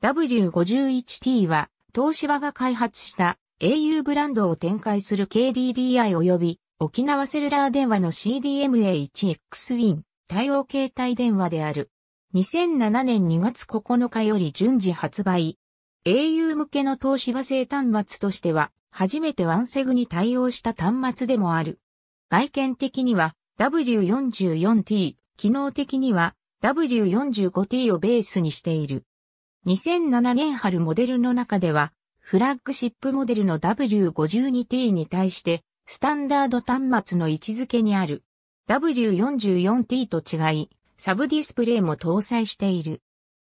W51T は東芝が開発した au ブランドを展開する KDDI 及び沖縄セルラー電話の CDMA1X Win 対応携帯電話である。2007年2月9日より順次発売。au 向けの東芝製端末としては初めてワンセグに対応した端末でもある。外見的には W44T、機能的には W45T をベースにしている。2007年春モデルの中では、フラッグシップモデルの W52T に対して、スタンダード端末の位置づけにある W44T と違い、サブディスプレイも搭載している。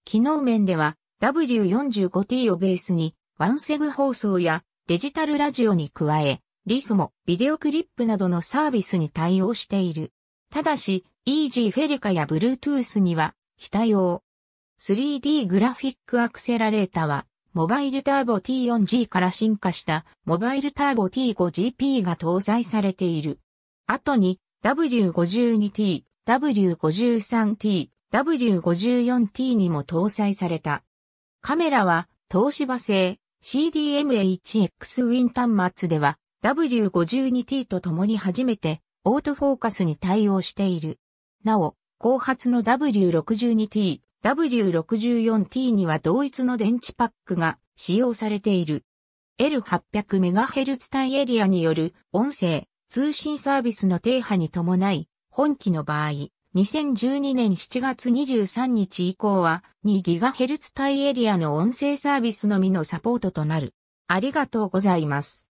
機能面では W45T をベースに、ワンセグ放送やデジタルラジオに加え、リスモ、ビデオクリップなどのサービスに対応している。ただし、EG フェリカや Bluetooth には非対応。3D グラフィックアクセラレータは、モバイルターボ T4G から進化したモバイルターボ T5GP が搭載されている。後に W52T、W53T、W54T にも搭載された。カメラは東芝製 CDMA1X Win 端末では W52T と共に初めてオートフォーカスに対応している。なお、後発の W62T、W64T には同一の電池パックが使用されている。L800MHz 帯エリアによる音声、通信サービスの停波に伴い、本機の場合、2012年7月23日以降は 2GHz 帯エリアの音声サービスのみのサポートとなる。ありがとうございます。